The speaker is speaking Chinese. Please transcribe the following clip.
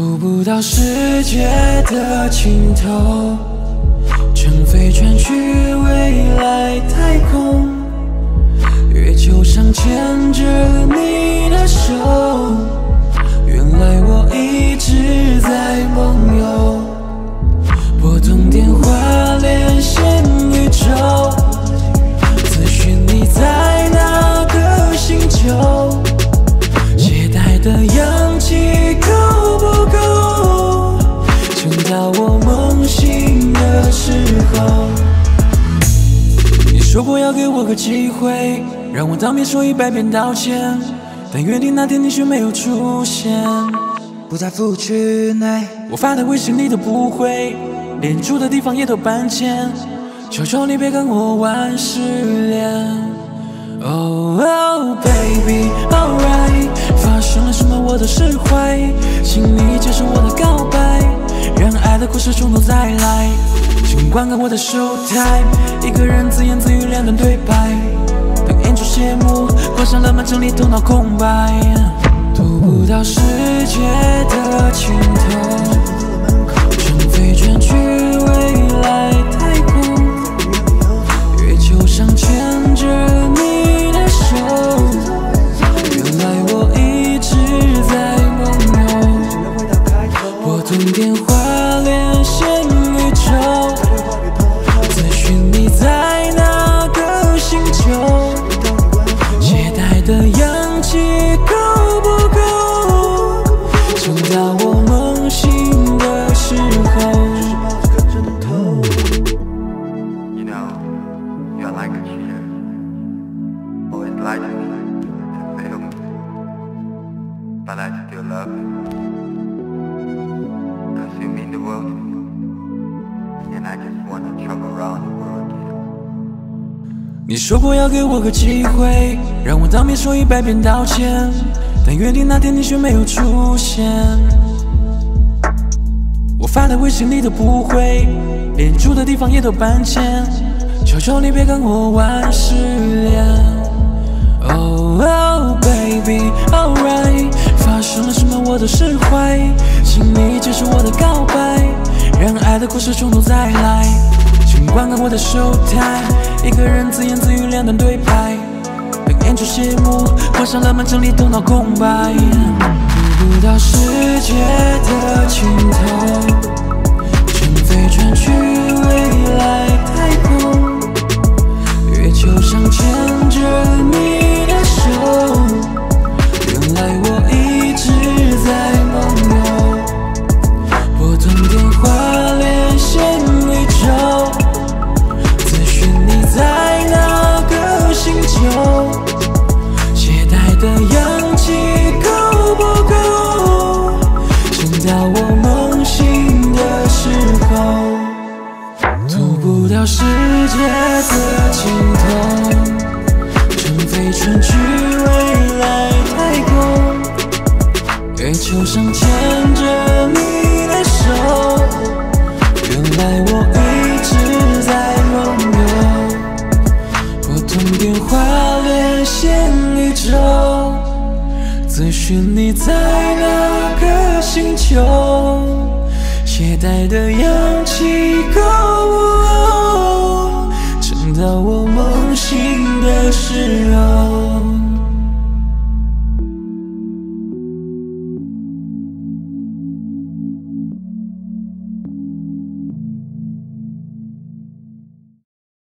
走不到世界的尽头，乘飞船去未来太空，月球上牵着你说过要给我个机会，让我当面说一百遍道歉，但约定那天你却没有出现。不在服务区内，我发的微信你都不回，连住的地方也都搬迁，求求你别跟我玩失恋。Oh, oh baby, alright，发生了什么我都释怀，请你接受我的告白，让爱的故事从头再来。关掉我的 show time，一个人自言自语两段对白，等演出谢幕，关上了门，整理头脑空白，读不到世界的尽头，But I still love you. Cause you mean the world to me. And I just wanna travel around the world with you. 你说过要给我个机会，让我当面说一百遍道歉，但约定那天你却没有出现。我发的微信你都不回，连住的地方也都搬迁，求求你别跟我玩失恋。Oh, oh baby, alright，什么什么我都释怀，请你接受我的告白，让爱的故事从头再来。请观看我的手台一个人自言自语两段对白，等演出谢幕，关上了门，整理头脑空白，读不到世界的情到世界的尽头，乘飞船去未来太空。月球上牵着你的手，原来我一直在梦游。拨通电话连线宇宙，咨询你在哪个星球。携带的氧气够新，的时候。